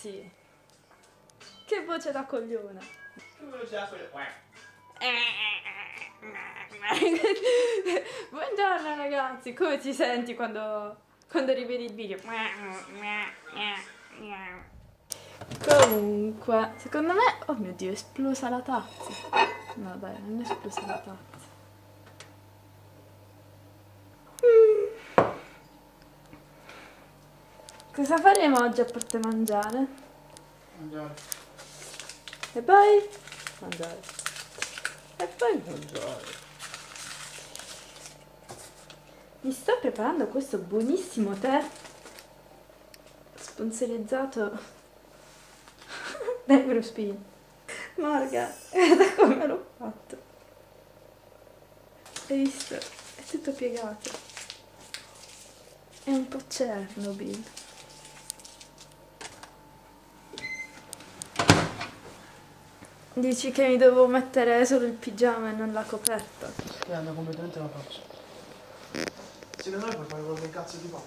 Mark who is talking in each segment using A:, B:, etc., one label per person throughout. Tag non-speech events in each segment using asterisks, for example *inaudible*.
A: ragazzi! Che voce da coglione! *laughs* Buongiorno ragazzi, come ti senti quando, quando rivedi il video? Comunque, secondo me... Oh mio Dio, è esplosa la tazza. No dai, non è esplosa la tazza. Cosa faremo oggi a parte mangiare?
B: Mangiare.
A: E poi? Mangiare. E poi mangiare. Mi sto preparando questo buonissimo tè sponsorizzato *laughs* dai Gruspin. Morga, guarda come l'ho fatto. Hai visto? È tutto piegato. È un po' Chernobyl. Dici che mi devo mettere solo il pigiama e non la coperta?
B: Che hanno completamente la faccia. Secondo me puoi fare quello che cazzo ti pare.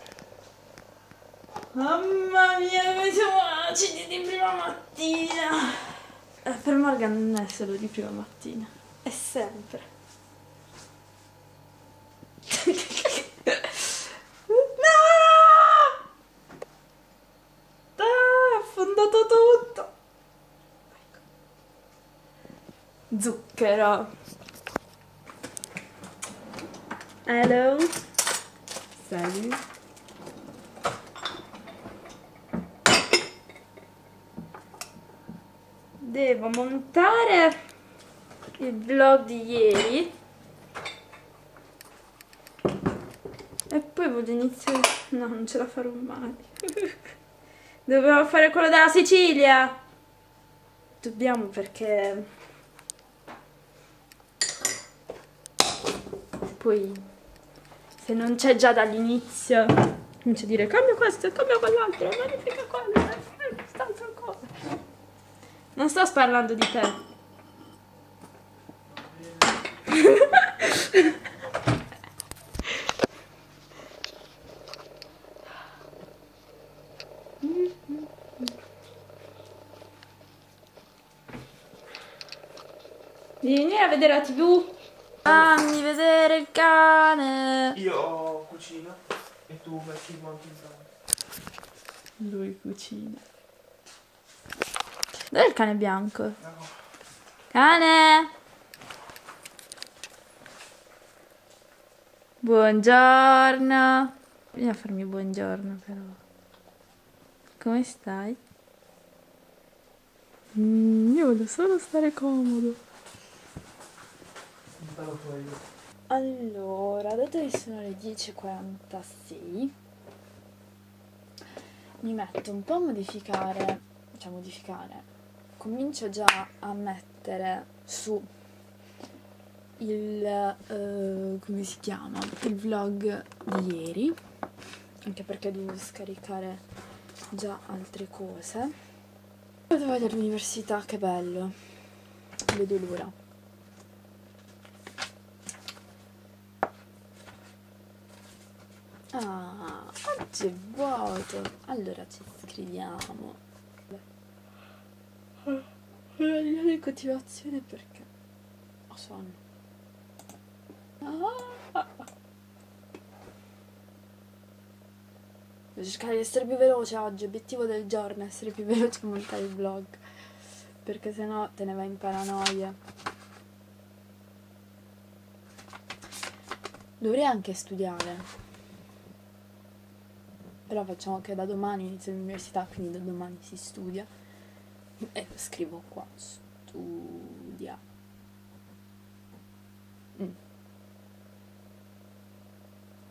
A: Mamma mia, come siamo acidi di prima mattina! Eh, per Morgan non è solo di prima mattina, è sempre. *laughs* no! Ah, è affondato tutto! Zucchero. Hello? Salut. Devo montare il vlog di ieri e poi voglio iniziare... No, non ce la farò mai. *laughs* Dovevo fare quello della Sicilia. Dobbiamo perché... Poi, se non c'è già dall'inizio, comincio a dire cambio questo, cambio quell'altro, modifica quello, quest'altra cosa. Non sto parlando di te. *laughs* Vieni a vedere la tv. Fammi vedere il cane.
B: Io cucino e tu metti i monti in tavola.
A: Lui cucina. Dov'è il cane bianco?
B: No.
A: Cane! Buongiorno! Vieni a farmi buongiorno però. Come stai? Mm, io voglio solo stare comodo. Allora, dato che sono le 10.46, mi metto un po' a modificare, cioè modificare, comincio già a mettere su il, eh, come si chiama, il vlog di ieri, anche perché devo scaricare già altre cose. Vado all'università, che bello, vedo l'ora. Ah, oggi è vuoto. Allora ci scriviamo. Una di coltivazione perché ho sonno. Ah. Devo cercare di essere più veloce oggi. Obiettivo del giorno è essere più *laughs* veloce a montare il vlog. Perché sennò te ne vai in paranoia. Dovrei anche studiare. Però facciamo che da domani inizio l'università, quindi da domani si studia. E scrivo qua, studia. Mm.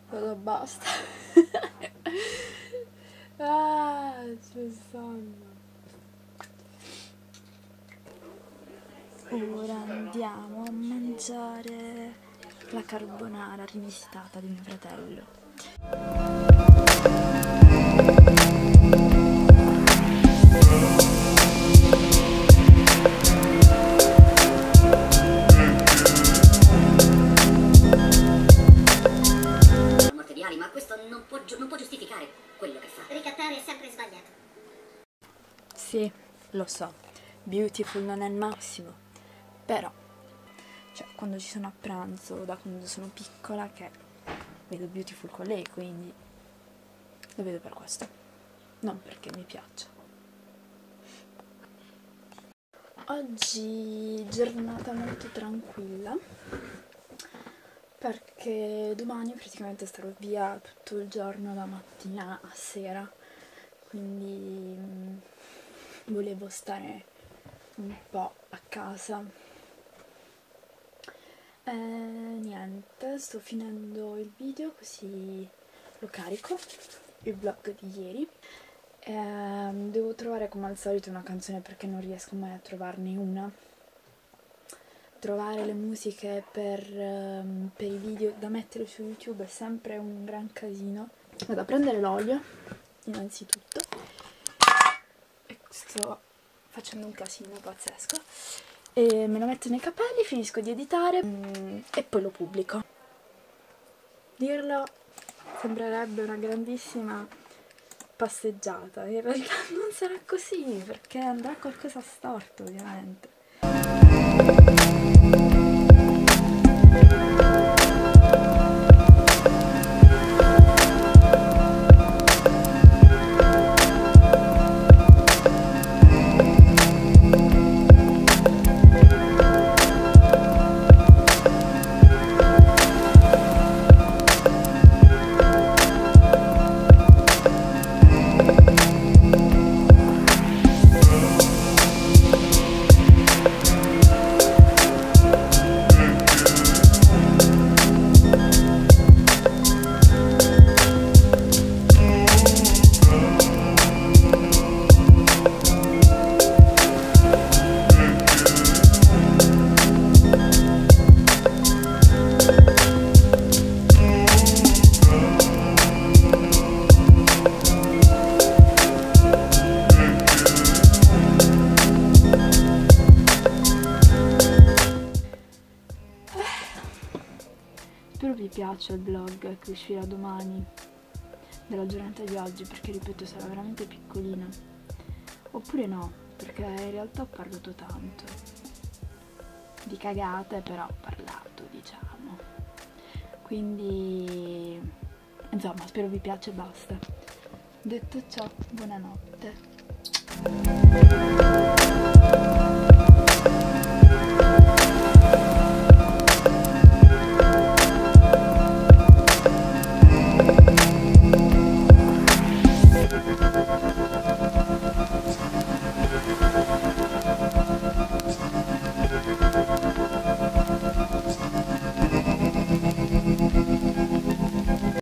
A: Cosa basta? *laughs* ah, c'è sonno. Ora andiamo a mangiare la carbonara rivisitata di mio fratello.
C: Ma questo non può, giu- non può giustificare quello che fa.
D: Ricattare è sempre sbagliato.
A: Sì, lo so, beautiful non è il massimo, però, cioè, quando ci sono a pranzo, da quando sono piccola, che vedo beautiful con lei, quindi lo vedo per questo, non perché mi piaccia. Oggi giornata molto tranquilla perché domani praticamente starò via tutto il giorno da mattina a sera quindi mm, volevo stare un po' a casa. E niente sto finendo il video così lo carico il vlog di ieri eh, devo trovare come al solito una canzone perché non riesco mai a trovarne una. Trovare le musiche per, um, per i video da mettere su YouTube è sempre un gran casino. Vado a prendere l'olio, innanzitutto. E sto facendo un casino pazzesco. E me lo metto nei capelli, finisco di editare mm, e poi lo pubblico. Dirlo sembrerebbe una grandissima passeggiata, in realtà *laughs* non sarà così perché andrà qualcosa storto ovviamente. Vi piaccia il vlog che uscirà domani della giornata di oggi perché ripeto sarà veramente piccolina. Oppure no perché in realtà ho parlato tanto. Di cagate però ho parlato diciamo. Quindi insomma spero vi piaccia e basta. Detto ciò buonanotte